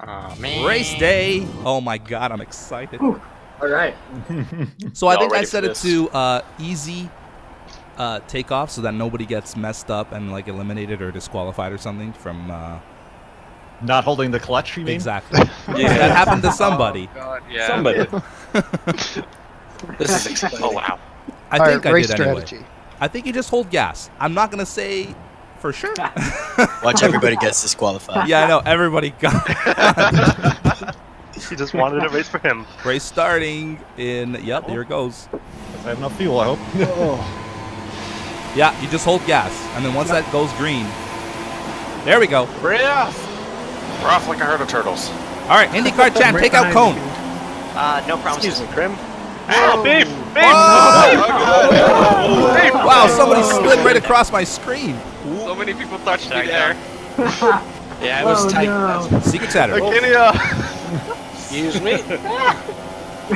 Aw, man. Race day. Oh my god, I'm excited. All right. So I think I set it to uh, easy uh, takeoff so that nobody gets messed up and like eliminated or disqualified or something from. Uh, Not holding the clutch, you mean? exactly. that happened to somebody. God, yeah. Somebody. This is exciting. Oh, wow. I All think right, I race did anyway. I think you just hold gas. I'm not gonna say for sure. Watch everybody gets disqualified. yeah, I know. Everybody got she just wanted a race for him. race starting in. Yep, here it goes. I have enough fuel, I hope. Yeah, you just hold gas, and then once that goes green, there we go. We're off. We're off like a herd of turtles. All right, IndyCar champ, take out Cone. Uh, no promises. Excuse me, Krim. Oh, beef! Beef! Oh! Beef! Wow, somebody slid right across my screen. So many people touched me there. Yeah, it was Oh, tight. no. Secret Saturday. Akinia! Uh, Excuse me. I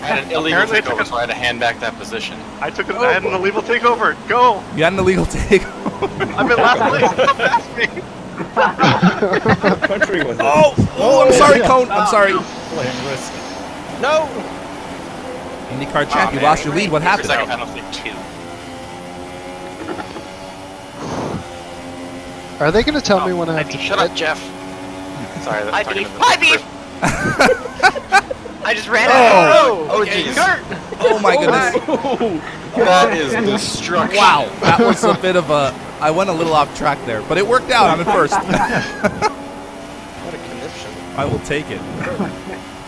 had an illegal Apparently I took takeover, a- so I had to hand back that position. I took it. I had an illegal takeover. Go! You had an illegal takeover. I'm in last place. Don't pass me. Country was oh, oh, I'm oh, sorry, Cone. I'm ah. sorry. Playing risk. No. IndyCar Aw, champ, you lost your lead. What happened? Second penalty, two. Are they going to tell me oh, when I have to Shut pit? up, Jeff. Sorry, that's Hi, talking beef. to Hi, beef. I just ran out. Oh, oh, okay. jeez. Kurt. Oh my goodness. That is destruction. Wow, that was a bit of a. I went a little off track there, but it worked out. I'm in first. What a conniption. I will take it.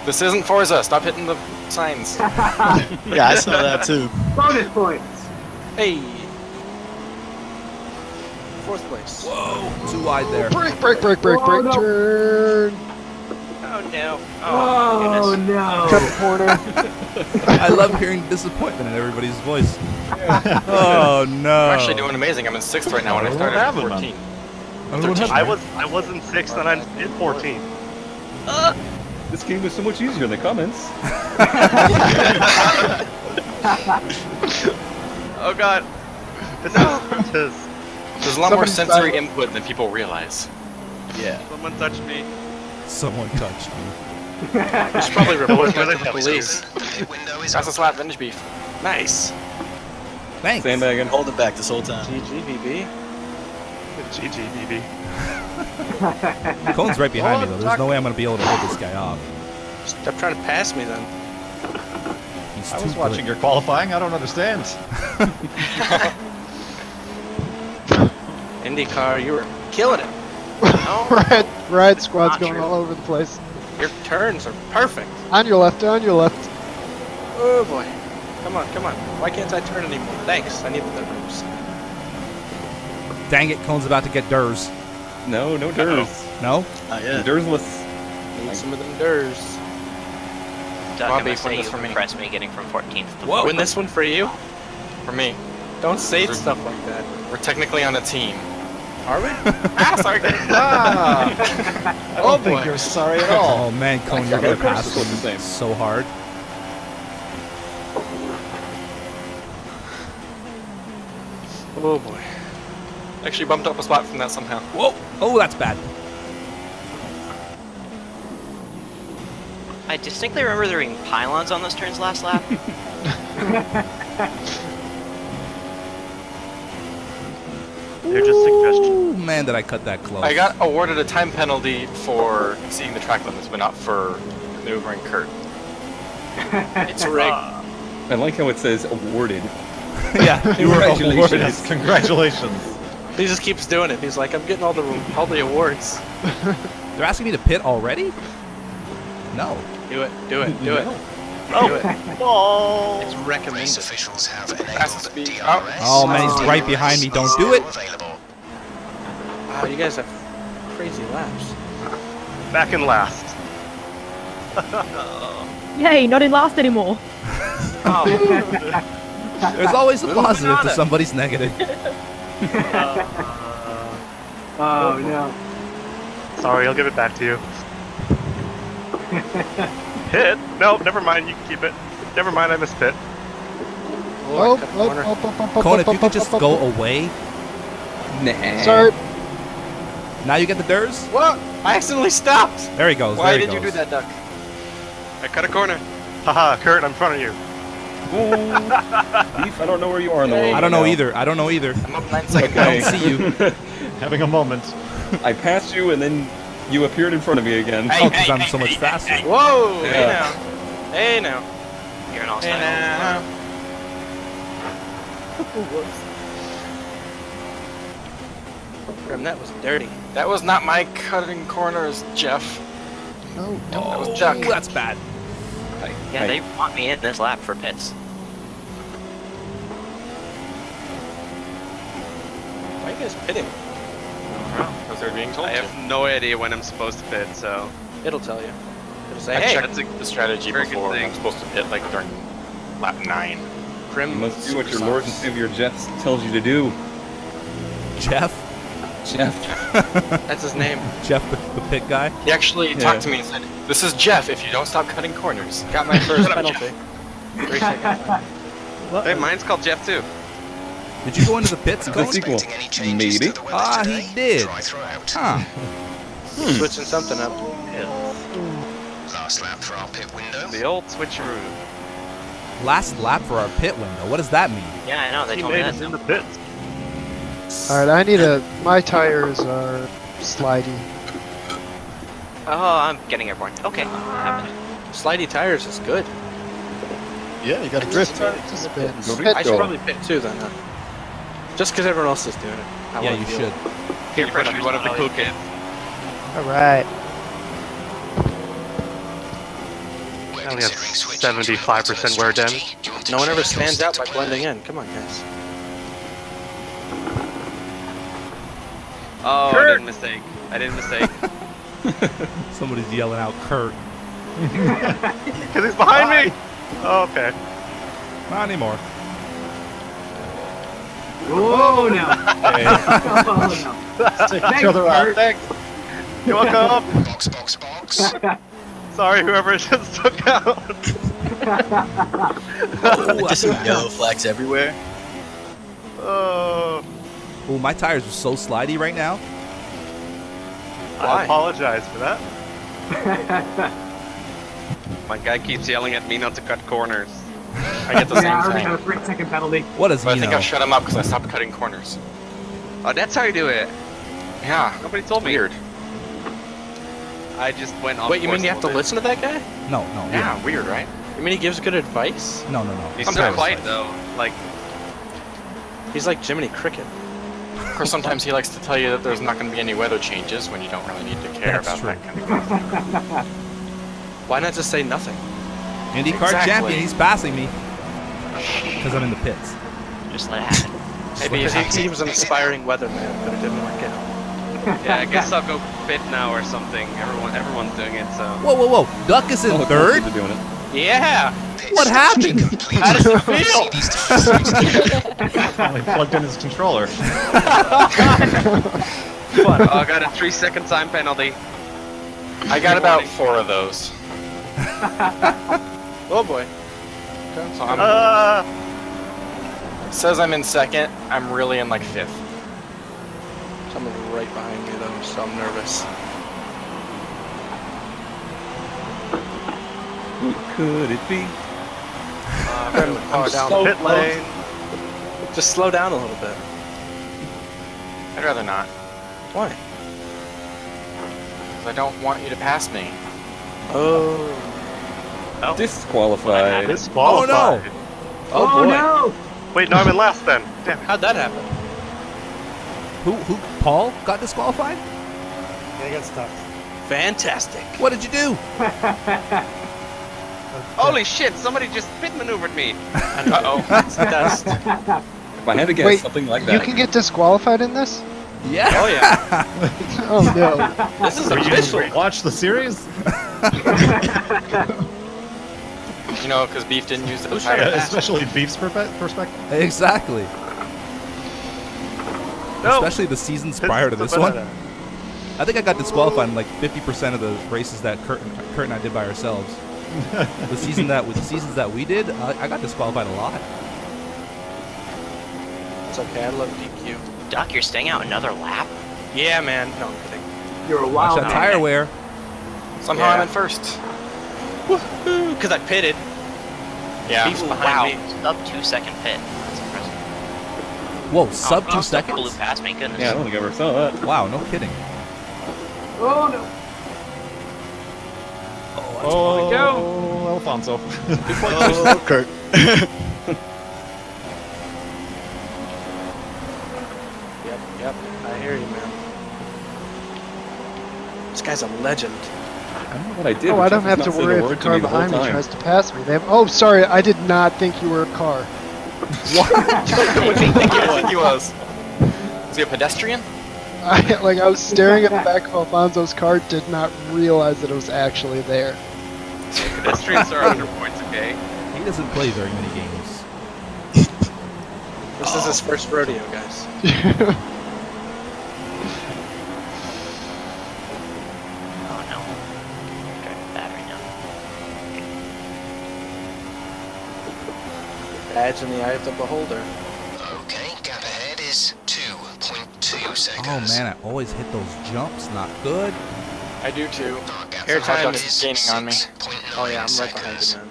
This isn't Forza. Stop hitting the signs. Yeah, I saw that too. Bonus points. Hey. Fourth place. Whoa, too wide there. Break, break, break, break, Oh, break, no. turn. Oh no. Oh, Oh, no. Cut the corner. I love hearing disappointment in everybody's voice. Oh no. I'm actually doing amazing. I'm in sixth right now, and I started at happened, 14. I was I was in sixth and I'm in 14. Uh, This game was so much easier in the comments. Oh god. This is this. There's a lot more sensory back. input than people realize. Yeah. Someone touched me. Someone touched me. You should probably report that to the Really? police. That's a slap vintage beef. Nice. Thanks. Sandbagging. Hold it back this whole time. GGVB. GG, BB. Cone's right behind me though. There's no way I'm gonna be able to hold this guy off. Stop trying to pass me then. He's I too was good. watching your qualifying. I don't understand. IndyCar, you were killing it. No, Ride, ride squad's going true. all over the place. your turns are perfect. On your left, on your left. Oh boy. Come on, come on. Why can't I turn anymore? Thanks. I need the moves. Dang it, Cone's about to get Durs. No, no Durs. No? Oh yeah. Dursless. Need some of them durs. Bobby, Doug, I must win say this you for me. impressed me getting from 14th to Whoa. Win this one for you. For me. Don't say stuff like that. We're technically on a team. Are we? ah, sorry. I don't think you're sorry at all. Oh man, Cone, you're gonna pass it's the him so hard. Oh boy. Actually bumped up a spot from that somehow. Whoa! Oh, that's bad. I distinctly remember there being pylons on those turns last lap. They're just suggestions. Ooh, man, did I cut that close. I got awarded a time penalty for exceeding the track limits, but not for maneuvering Kurt. It's rigged. I like how it says awarded. yeah, you were Congratulations. awarded. Congratulations. He just keeps doing it. He's like, I'm getting all the all the awards. They're asking me to pit already? No. Do it. Do it. Do it. Oh, Do it. ball. It's recommended. officials have Fastest speed. DRS. Oh. oh man, he's right behind me. Don't do it. Wow, you guys have crazy laps. Back in last. Yay, not in last anymore. Oh. There's always a positive to somebody's negative. Oh, no. Sorry, I'll give it back to you. Hit? No, never mind. You can keep it. Never mind. I missed it. Oh, cut oh, corner. oh, oh, oh, Cone, oh, if you could oh, just oh, go oh, away. Nah. Sorry. Now you get the Durs. What? I accidentally stopped. There he goes. Why there he did you do that, Duck? I cut a corner. Haha, Kurt, I'm in front of you. Beef, I don't know where you are in the world. I don't know now. either. I don't know either. I'm up nine seconds. I don't see you. Having a moment. I passed you and then you appeared in front of me again. Oh, because I'm so much faster. Whoa! Yeah. Hey now. Hey now. You're an all Hey star. now. Grim, that was dirty. That was not my cutting corners, Jeff. No. That was Oh, Chuck. that's bad. Yeah, they want me in this lap for pits. Why are you guys pitting? Because they're being told I to. have no idea when I'm supposed to pit, so. It'll tell you. It'll say, I hey, checked that's a the strategy before. thing. I'm supposed to hit like during lap nine. Grim. You must do what your Supersonics. Lord and Savior Jets tells you to do. Jeff. Jeff. That's his name. Jeff, the, the pit guy. He actually Yeah. talked to me and said, "This is Jeff. If you don't stop cutting corners." Got my first Shut up, penalty. Three seconds. Hey, mine's called Jeff too. Did you go into the pits, The sequel. Maybe. Ah, he did. Huh. Switching something up. The old switcheroo. Last lap for our pit window. What does that mean? Yeah, I know. They told me that. in the pits. All right, I need a. My tires are slidey. Oh, I'm getting airborne. Okay. Happened. Slidey tires is good. Yeah, you got to Drift drift. to spin. Pit I should probably pit too then. Huh? Just because everyone else is doing it. I yeah, wanna you do should. it. Peer pressure one of the cool kids. All right. I only have 75% wear damage. No one ever stands out by blending in. Come on, guys. Oh, I did a mistake. I did a mistake. Somebody's yelling out Kurt. Because he's behind me! Oh, okay. Not anymore. Whoa, no. oh, no. Take Thanks, each other out. Kurt. Thanks. You're welcome. Sorry, whoever just took out. I just see yellow flags everywhere. Oh, Oh, my tires are so slidey right now. Why? I apologize for that. My guy keeps yelling at me not to cut corners. I get the yeah, I same already thing. got a three second penalty. What does But I think know? I shut him up because I stopped cutting corners. Oh, that's how you do it. Yeah. Nobody told me. Weird. I just went off Wait, you mean you have to bit. listen to that guy? no, no, Yeah, weird, right? You mean he gives good advice? no, no, no. He's so Sometimes. quiet though. Like, He's like Jiminy Cricket. Of course, sometimes he likes to tell you that there's not going to be any weather changes when you don't really need to care That's about true. that kind of stuff. Why not just say nothing? IndyCar Exactly. champion. He's passing me. Because I'm in the pits. Just let it happen. Maybe he, he was an aspiring weatherman, but it didn't work out. yeah, I guess I'll go fit now or something. Everyone, everyone's doing it, so. Whoa, whoa, whoa. Duck is in Oh, third? doing it. Yeah! What happened? How does it feel? Finally plugged in his controller. Oh, I got a three second time penalty. I got about four of those. Oh boy. So I'm, Uh, says I'm in second. I'm really in like fifth. Someone's right behind me though, so I'm nervous. Who could it be? Grim, oh, down so pit close. lane. Just slow down a little bit. I'd rather not. Why? Because I don't want you to pass me. Oh. Disqualified. Oh, no. Oh, Oh, boy. no. Wait, no, I'm in last then. Damn it. How'd that happen? Who, who, Paul got disqualified? Yeah, I got stuck. Fantastic. What did you do? Holy shit, somebody just pit maneuvered me. Uh oh. Dust. If I had to guess Wait, something like You can get disqualified in this? Yeah. Oh yeah. Oh no. This is official. watch the series? You know, because Beef didn't use the Who tire shut. Especially Beef's perspective. Exactly. No. Especially the seasons prior to this one. I think I got disqualified in like 50% of the races that Kurt, Kurt and I did by ourselves. the season that the seasons that we did, I, I got disqualified a lot. It's okay, I love DQ. Duck, you're staying out another lap? Yeah, man. No, I'm kidding. You're a Watch wild that man. tire wear. Somehow Yeah. I'm in first. Woohoo! Because I pitted. Yeah. Beef's behind wow. me. Sub two second pit. That's impressive. Whoa, oh, sub Oh, two oh, Blew seconds? past me. Goodness. Yeah, I don't think I ever saw that. Wow, no kidding. Oh no. Oh, oh go. Alfonso. Oh, Kurt. Yep, yep. I hear you, man. This guy's a legend. I don't know what I did. Oh, I don't have to worry if the car me the whole behind me tries to pass me. They have, oh, sorry, I did not think you were a car. what do you think you think he was? Was he a pedestrian? I, like I was staring at the back of Alfonso's car, did not realize that it was actually there. Pedestrians are under points, okay? He doesn't play very many games. This is his first rodeo, guys. Oh no. Driving bad right now. Badge in the eye of the beholder. Okay, gap ahead is 2.2 seconds. Oh man, I always hit those jumps. Not good. I do too. Gap Air time is gaining on me. Oh yeah, I'm right behind you, man.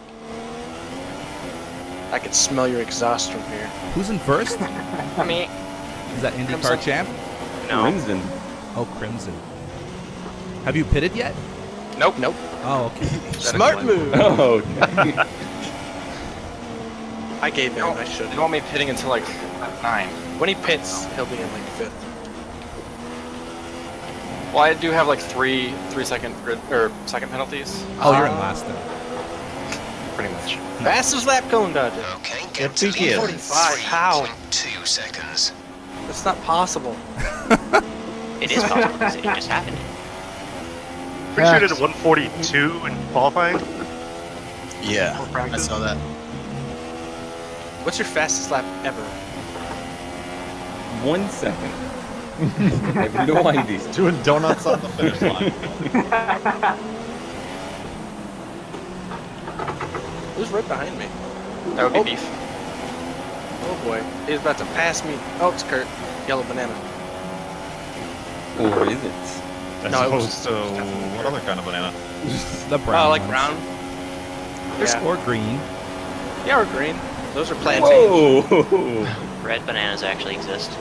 I can smell your exhaust from here. Who's in first? I mean, Is that IndyCar Crimson. champ? No. Crimson. Oh, Crimson. Have you pitted yet? nope. Nope. Oh, okay. Smart move. Oh, okay. I gave him, No. I should. You don't want me pitting until like nine. When he pits, he'll be in like fifth. Well, I do have like three three second grid or second penalties, Oh, you're in um, last then. pretty much. Fastest lap cone dodger. Okay, Get gap to peaky. 45. How? 3.2 seconds. That's not possible. It is possible because it just happened. Pretty sure you did Facts. 142 in qualifying. Yeah, For I saw that. What's your fastest lap ever? One second. I have no idea. Doing donuts on the finish line. Who's right behind me? That would be Oh. beef. Oh boy, he's about to pass me. Oh, it's Kurt. Yellow banana. Or is it? As No, it was- opposed to what other kind of banana? The oh, brown. Oh, like brown. There's Yeah. Or green. Yeah, or green. Those are plantains. Whoa! Red bananas actually exist.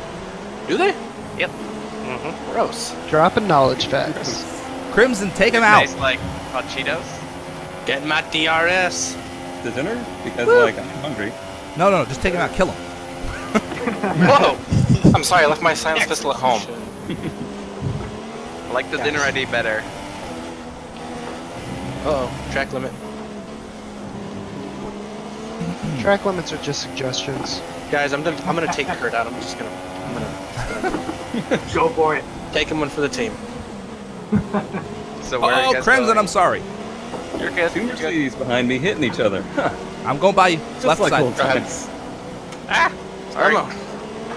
Do they? Yep. Mm-hmm. Gross. Dropping knowledge facts. Crimson, take him out. like hot Cheetos. Getting my DRS. The dinner? Because, like, I'm hungry. No, no, no, just take him out. Kill him. Whoa! I'm sorry, I left my silence pistol at home. I like the dinner ID better. Uh oh, track limit. Track limits are just suggestions. Guys, I'm gonna I'm gonna take Kurt out. I'm just gonna I'm gonna Go for it. take him one for the team. So where Oh, guys Crimson, going? I'm sorry. You're good. Two You're good. Mercedes behind me hitting each other. I'm going by you. Just Left like side. old Go ahead. times. Sorry. Come on.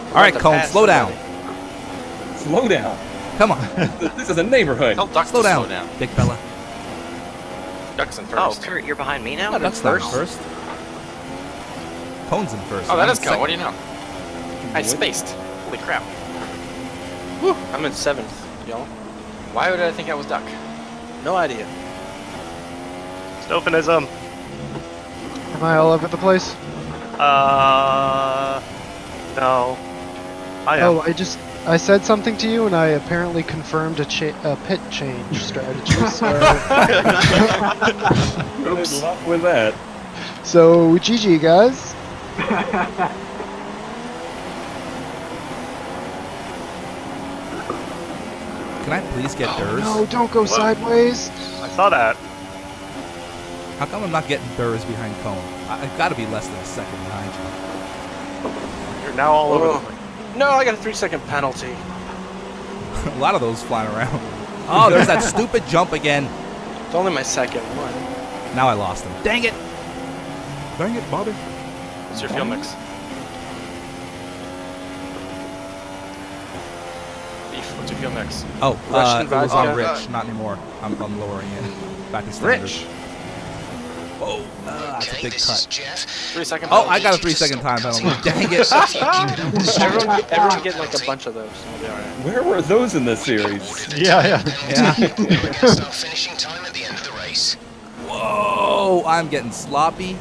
All right, to Cone, pass slow down. somebody. Slow down. Come on. This is a neighborhood. Tell Ducks Slow to down, slow down. big fella. Ducks in Oh. Kurt, you're behind me now? Not Duck's not first. Cone's in first. Oh, that is I'm is go. second. What do you know? I spaced. Holy crap. Whew, I'm in seventh, y'all. Why would I think I was Duck? No idea. Stophanism. Am I all over the place? Uh, no. I am. Oh, I just I said something to you, and I apparently confirmed a, cha- a pit change strategy. So, Good luck with that. so GG guys. Can I please get oh, Durs? No, don't go sideways. I saw that. How come I'm not getting Durs behind Cone? I, I've got to be less than a second behind you. You're now all over Oh. the place. No, I got a three second penalty. a lot of those flying around. Oh, there's that stupid jump again. It's only my second one. Now I lost him. Dang it! Dang it, Bobby. What's your fuel mix? Beef, what's your fuel mix? Oh, Russian uh, it was on. Rich, not anymore. I'm, I'm lowering it back to standard. Rich. Oh, uh, that's a big this is cut. Jeff. Three second Oh, I got a three second time penalty. Dang it. So if it up the street, Everyone, get- everyone get like a bunch of those. and be alright. Where were those in this series? Yeah, yeah. Yeah. We're gonna start finishing time at the end of the race. Whoa, I'm getting sloppy.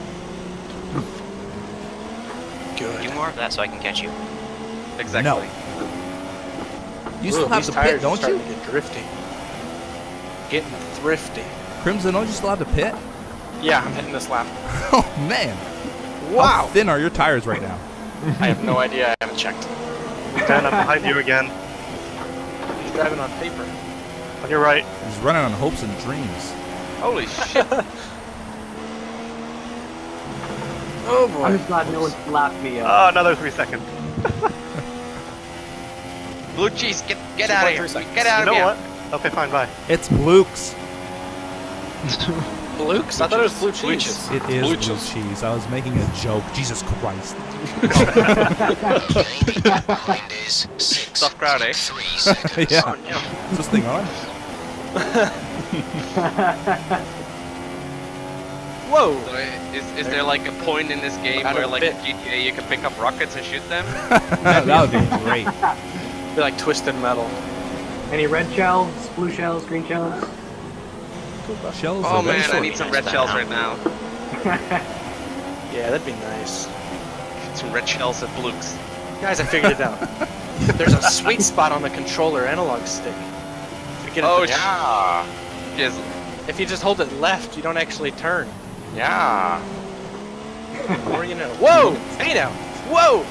Do more of that so I can catch you. Exactly. No. You still Ooh, have these the tires pit, don't you? to get drifty. Getting thrifty. Crimson, don't you still have the pit? Yeah, I'm hitting this lap. Oh, man. Wow. How Wow. thin are your tires right now? I have no idea. I haven't checked. Dan, I'm behind you again. He's driving on paper. On your right. He's running on hopes and dreams. Holy shit. oh boy. I'm just glad no one slapped me. Uh, Oh, another three seconds. Blue cheese, get get out of here. 2.3 seconds. Get out You of know here. what? Okay, fine, bye. It's Blukes. Blukes? I thought it was blue cheese. Blue cheese. It is Blue blue cheese. cheese. I was making a joke. Jesus Christ. Okay, the gap behind is six. Tough crowd, eh? Three seconds. yeah. Is this thing on? Whoa. So is, is there like a point in this game Out where like bit. in GTA you can pick up rockets and shoot them? that would be great. Be like twisted metal. any red shells, blue shells, green shells? Shells Oh man, I need some red shells right now. Yeah, that'd be nice. Some red shells at Bluke's. Guys, I figured it out. There's a sweet spot on the controller analog stick. If you, get it Oh Yeah. Yes. if you just hold it left, you don't actually turn. Yeah. Or you know. Whoa! Hey now! Whoa!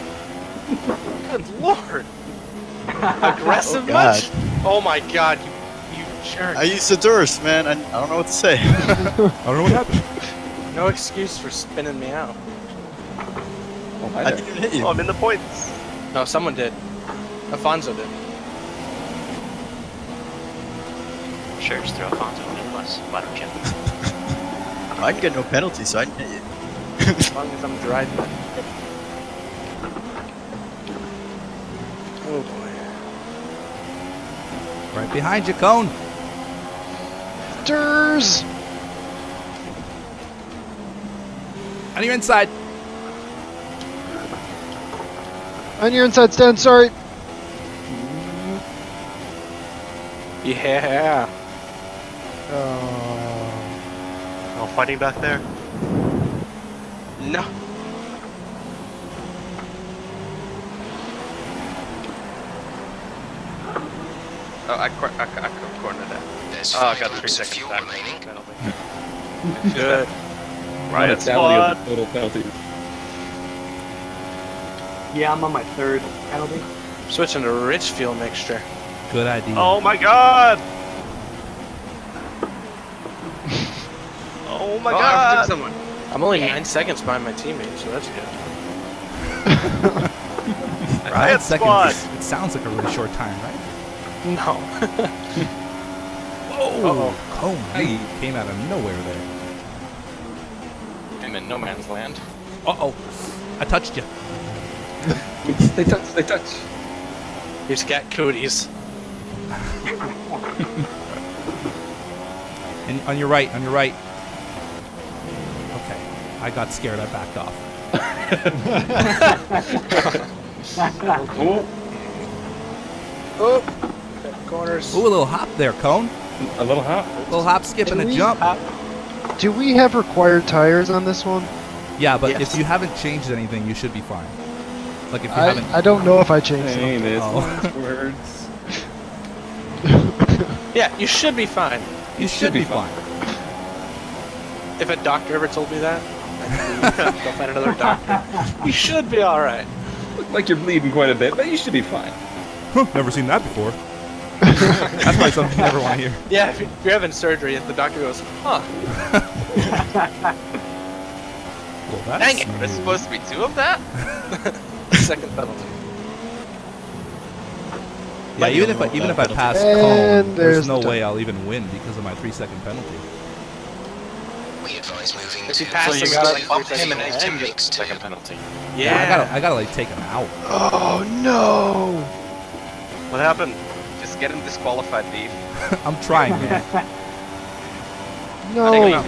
Good lord! Aggressive Oh, much? Oh my god, you, you jerk. I used the Durst, man. I, I don't know what to say. I don't know what happened. No excuse for spinning me out. Oh, I didn't even hit you. Oh, I'm in the points. No, someone did. Alfonso did. Sure, just throw Alfonso in plus. Why don't you? I can get no penalty, so I didn't hit you. As long as I'm driving. Oh boy. Right behind you, Cone. Durs! On your inside. On your inside stand, sorry. Yeah. Oh. Fighting back there. No. Oh, I, cor- I, I cor- cornered that. There's Oh, I got three seconds fuel back. remaining. Good. Riot Tally squad. of the total penalties. Yeah, I'm on my third penalty. Switching to rich fuel mixture. Good idea. Oh my god! My oh, I god! took someone. I'm only nine seconds behind my teammate, so that's good. Nine seconds. It sounds like a really short time, right? No. Oh, Uh-oh. Cone you came out of nowhere there. I'm in no man's land. Uh oh, I touched you. They touch, they touch. He's got cooties. And on your right, on your right. Okay, I got scared. I backed off. Oh, Oh! Corners. Ooh, a little hop there, Cone. a little hop. A little hop, skip, and a Can we jump. Do we have required tires on this one? Yeah, but Yes. if you haven't changed anything, you should be fine. Like if you I, haven't. I don't know if I changed Hey, something. Oh. words. Yeah, you should be fine. You should be fine. If a doctor ever told me that, I'd go find another doctor. You should be alright. Look like you're bleeding quite a bit, but you should be fine. Huh, never seen that before. That's probably something you never want to hear. Yeah, if you- if you're having surgery and the doctor goes, huh, Well, that's Dang it, there's supposed to be two of that? second penalty. Yeah, even if I, even if I pass And Cone, there's there's no the way I'll even win because of my three second penalty. We advise moving If to you pass So you gotta like, bump him and seconds him ahead. get second penalty. Yeah. I gotta I gotta like take him out. Oh no! What happened? Just get him disqualified, Beef. I'm trying, man. No!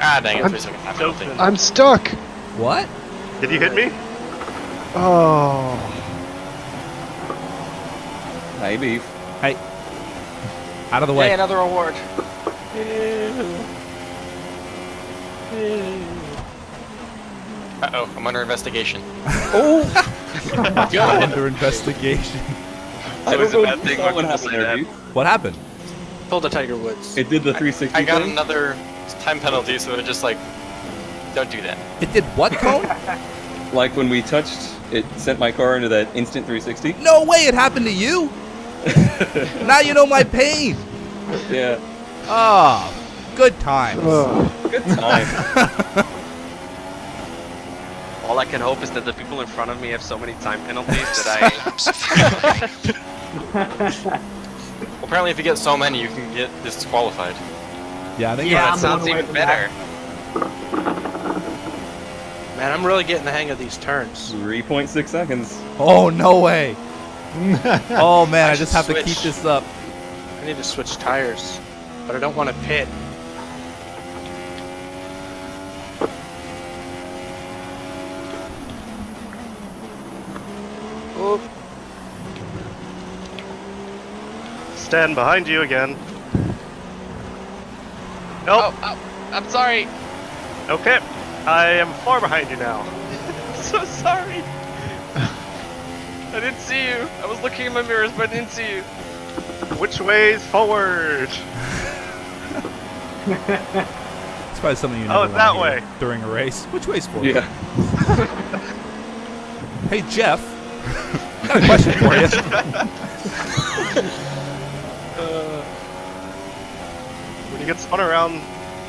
Ah, dang it, I'm- three second time penalty. I'm stuck. What? Did you hit me? Oh. Hi, beef. Hey. Out of the way. Hey, another award. Uh oh, I'm under investigation. Oh! God. Under investigation. I was don't a know bad thing when what happened say there, dude. What happened? Pulled a Tiger Woods. It did the 360 I got thing. another time penalty, so it just like, don't do that. It did what, Cone? Like when we touched, it sent my car into that instant 360. no way it happened to you. now you know my pain. Yeah. Ah, good times. Good time. All I can hope is that the people in front of me have so many time penalties that I. Well, apparently, if you get so many, you can get disqualified. Yeah, I think yeah, that sounds even from better. Man, I'm really getting the hang of these turns. 3.6 seconds. Oh no way. Oh man, I, I just should have to keep this up. I need to switch tires, but I don't want to pit. Oh, Stand behind you again. Nope. Oh, oh, I'm sorry. Okay. I am far behind you now. I'm so sorry. I didn't see you. I was looking in my mirrors, but I didn't see you. Which way's forward? It's probably something you know. Oh, that way. during a race. Which way's forward? Yeah. Hey Jeff, got a question for you. When you get spun around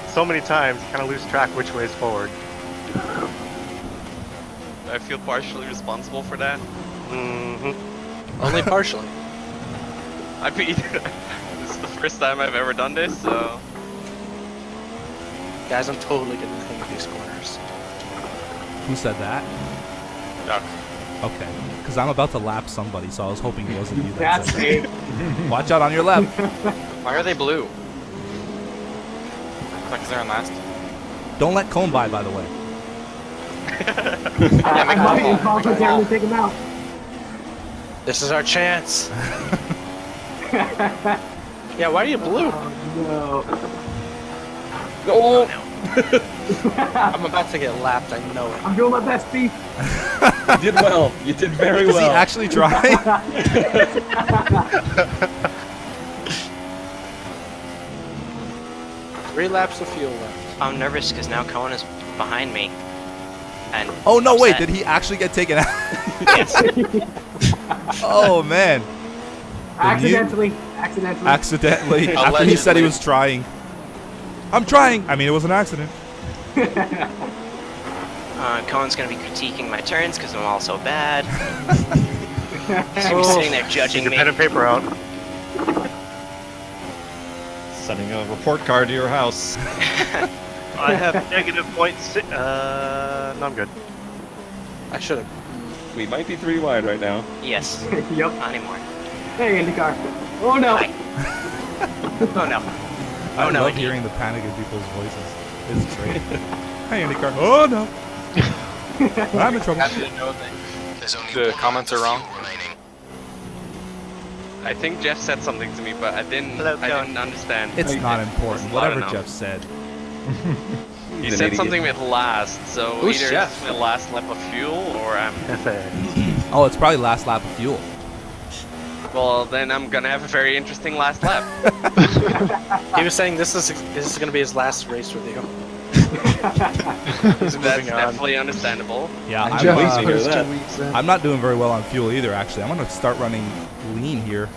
so many times, you kind of lose track which way is forward. I feel partially responsible for that. Mm-hmm. only partially. I mean, this is the first time I've ever done this, so. Guys, I'm totally getting the hang of these corners. Who said that? Duck. Okay, because I'm about to lap somebody, so I was hoping it wasn't you. That That's said me. Watch out on your left. Why are they blue? Like, is there on last? Don't let Cone by, by the way. I, I might be voluntarily take him out. This is our chance. yeah, why are you blue? Oh, no. Oh, I'm about to get lapped, I know it. I'm doing my best, beef. you did well. You did very Does well. he actually try? Three laps of fuel left. I'm nervous because now Cone is behind me. And oh no, wait, did he actually get taken out? Yes. oh man, Accidentally. Accidentally. accidentally. After he said he was trying. I'm trying. I mean, it was an accident. Uh, Cone's gonna be critiquing my turns because I'm all so bad. He's gonna be sitting there judging Get your me. pen and paper out. Sending a report card to your house. I have negative point six. Uh, no, I'm good. I should have. We might be three wide right now. Yes. Yup. Not anymore. Hey, IndyCar. Oh no. Oh no. I Oh, no, love indeed. hearing the panic in people's voices. It's great. hey, IndyCar. Oh no. I'm in trouble. Know that only the comments are wrong. I think Jeff said something to me, but I didn't. Hello, I Cone. didn't understand. It's not important. It's Whatever. Jeff said. He said idiot. something with last, so Who's either Jeff? it's the last lap of fuel or I'm. Oh, it's probably last lap of fuel. Well, then I'm gonna have a very interesting last lap. He was saying this is this is gonna be his last race with you. That's moving on. definitely understandable. Yeah, I'm, uh, to hear first that. two weeks. I'm not doing very well on fuel either. Actually, I'm gonna start running lean here.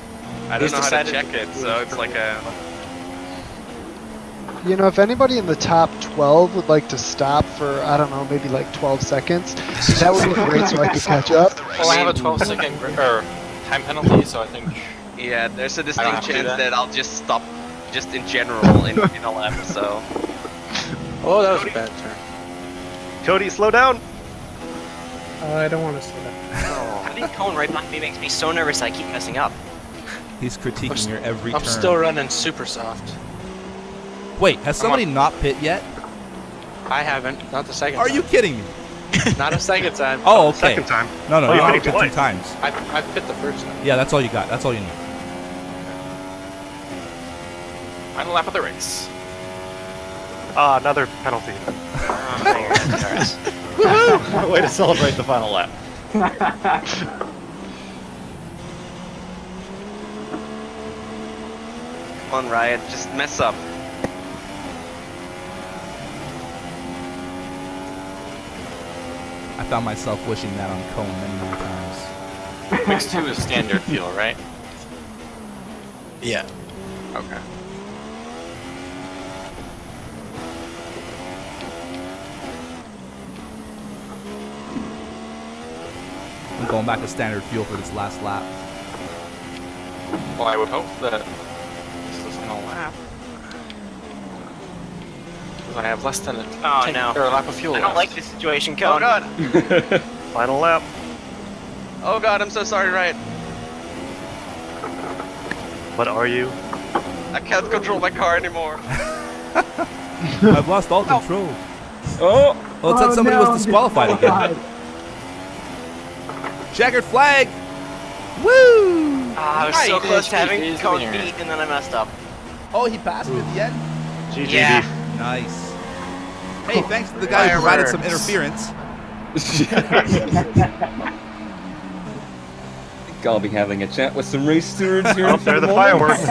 I don't He's know how to check it, so it's like a. You know, if anybody in the top 12 would like to stop for, I don't know, maybe like 12 seconds, that would be great so I could catch up. Well, I have a 12 second or time penalty, so I think Yeah, there's a distinct chance that. that. I'll just stop, just in general in, in a lap. So Oh, that was a bad turn. Cody, slow down. Uh, I don't want to say that. having Cone right behind me makes me so nervous. I keep messing up. He's critiquing your every I'm turn. still running super soft. Wait, has somebody not pit yet? I haven't. Not the second Are time. you kidding me? Not a second time. Oh, okay. Second time. No, no, Oh, you you only hit pit two times. I, I pit the first time. Yeah, that's all you got. That's all you need. Final lap of the race. Ah, another penalty. Way to celebrate the final lap. Come on, Riot, just mess up. I found myself wishing that on Cone many, many times. Mix 2 is standard fuel, right? Yeah. Okay. I'm going back to standard fuel for this last lap. Well, I would hope that this isn't final lap. Because I have less than a Oh, tank no. or a lap of fuel I don't left. like this situation, Cone. Oh god. Final lap. Oh god, I'm so sorry, Riot. What are you? I can't control my car anymore. I've lost all control. Oh! Oh, it said somebody was disqualified again. Checkered flag! Woo! Ah, I was Hi, so it close to having it is Cone beat, and then I messed up. Oh, he passed me at the end? GGB. Yeah. Nice. Hey, thanks to the guy who provided some Fireworks. interference. think I'll be having a chat with some race stewards here. Oh, in a there are few the fireworks.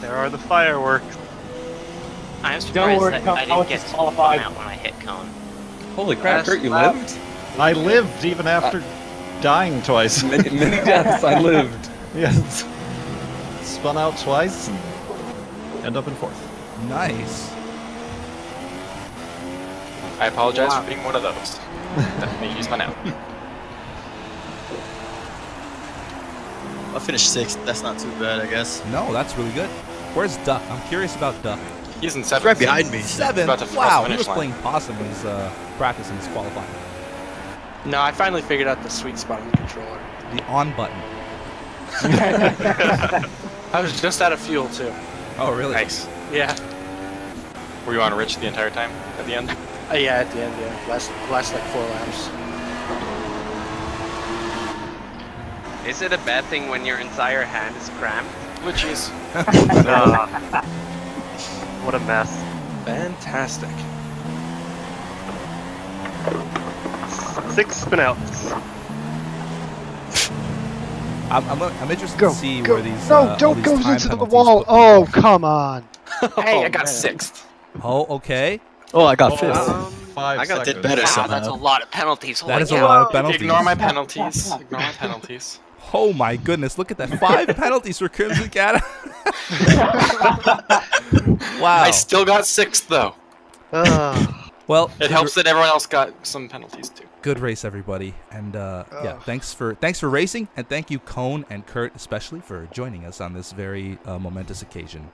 there are the fireworks. I'm surprised worry, that Cone, I I didn't was get disqualified. out when I hit Cone. Holy crap, Last Kurt, you lap. lived? I lived even after dying twice. Many, many deaths, I lived. yes. Spun out twice and end up in fourth. Nice. I apologize for being one of those. that made you spun out. I finished sixth. That's not too bad, I guess. No, that's really good. Where's Duck? I'm curious about Duck. He's in He's seventh. right behind me. Seven. About to cross Wow, he was line. playing possum when he's uh, practicing his qualifying. No, I finally figured out the sweet spot on the controller. The on button. I was just out of fuel too. Oh, really? Nice. Yeah. Were you on rich the entire time at the end? Uh, yeah, at the end, yeah. Last, last like four laps. Is it a bad thing when your entire hand is cramped? Glitchies. Ah. what a mess. Fantastic. Six spin outs. I'm, I'm, I'm interested Go, to see go. where these. no, uh, don't these go time into the wall. Oh, come on. hey, I got man. sixth. Oh, okay. Oh, I got fifth. Um, Five I got did better wow, somehow. that's a lot of penalties. That Holy is a lot of penalties. Ignore my penalties. Ignore my penalties. Oh my goodness! Look at that. Five penalties for Crimson Cat. wow. I still got sixth though. Well, It helps that everyone else got some penalties too. good race everybody and uh, yeah thanks for thanks for racing and thank you cone and kurt especially for joining us on this very uh, momentous occasion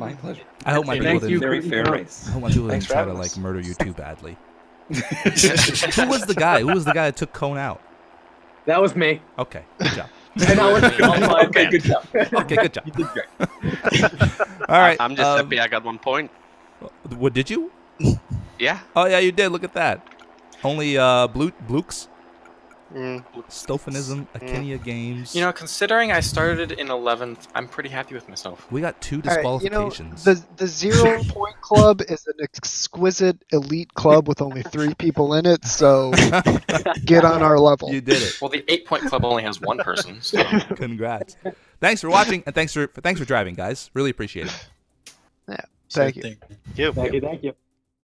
My pleasure. i hope my It people was didn't very fair race. i hope my people didn't try to like murder you too badly who was the guy who was the guy that took cone out That was me. okay good job And I was disqualified. okay, good job. okay good job You did great. all right I'm just um, happy I got one point. what did you Yeah. oh yeah you did look at that only uh blue blukes Mm. Stophanism, Akenia Games. You know, considering I started in 11th, I'm pretty happy with myself. we got two All right, you know, disqualifications. the the zero point club is an exquisite elite club with only three people in it. So get on our level. you did it. Well, the eight point club only has one person, so Congrats. thanks for watching and thanks for thanks for driving, guys. Really appreciate it. Yeah. Thank you. Thing. You. Thank you, thank you.